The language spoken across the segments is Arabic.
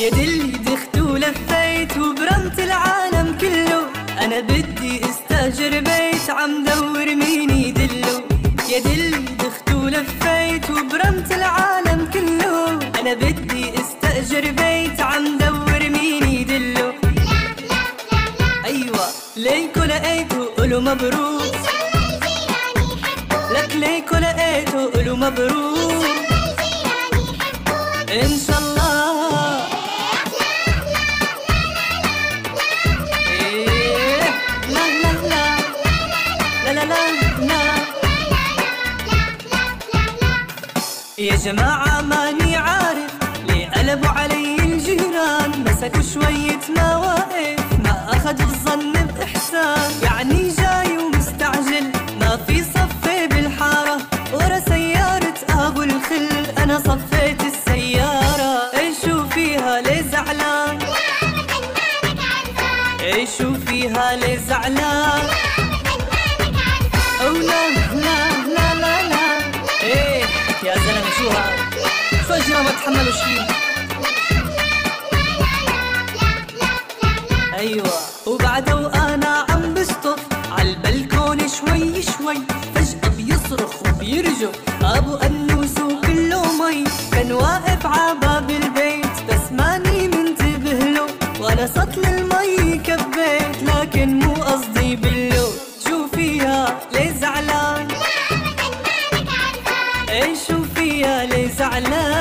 يا دلي دخت ولفيت وبرمت العالم كله. أنا بدي أستاجر بيت عم دور مين يدله؟ يا دلي دخت ولفيت وبرمت العالم كله. أنا بدي أستاجر بيت عم دور مين يدله؟ أيوه ليكو لقيته قولوا مبروك. لك ليكو لقيته قولوا مبروك. إن شاء الله يا جماعة ماني عارف ليه قلبوا علي الجيران. مسكوا شوية مواقف ما أخدوا الظن بإحسان. يعني جاي ومستعجل ما في صفي بالحارة. ورا سيارة أبو الخل أنا صفيت السيارة. إيش شو فيها ليه زعلان؟ إيش شو فيها ليه زعلان؟ الجيران ما تحملوا شي أيوة. وبعده وأنا عم بشطف عالبلكون شوي شوي. فجأة بيصرخ وبيرجف. أبو أنوس وكله مي. كان واقف عباب البيت بس ماني منتبه له وأنا سطل المي كبيت لكن مو قصدي بلو شو فيها؟ ليه زعلان؟ إيش شو فيها؟ ليه زعلان؟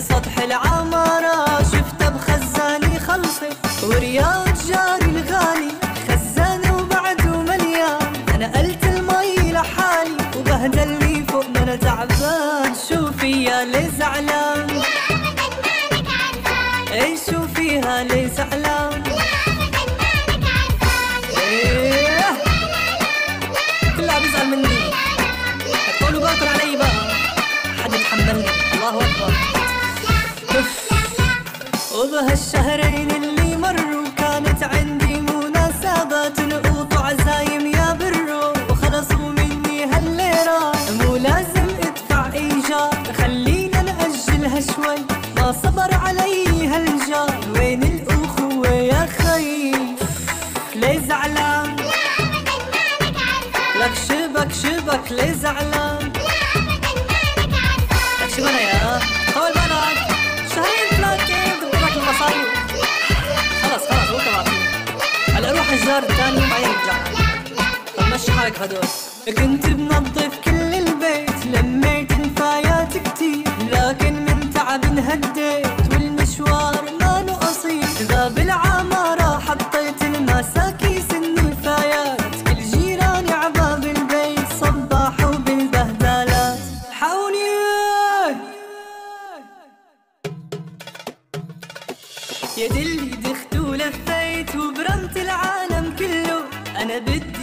لسطح العمارة شفتها بخزاني خلصت ورياض جاري الغالي خزانة وبعده مليان أنا قلت المي لحالي وبهدلني فوق ما أنا تعبان. شو فيها ليه زعلان. إيه شو فيها ليه زعلان. وبهالشهرين اللي مروا كانت عندي مناسبات نقوط وعزايم يا برو. وخلصوا مني هالليرة مو لازم ادفع إيجار. خلينا نأجلها شوي ما صبر علي هالجار. وين الأخوة يا خي ليه الجار الثاني وبعدين رجع طب مشي حالك هدول كنت بنظف كل البيت لميت نفايات كتير. لكن من تعب انهديت والمشوار ما له قصير باب العمارة حطيت المساكيس النفايات. كل جيراني عباب البيت صباحوا بالبهدلات. حاوني يا دلي دخت أنا بدي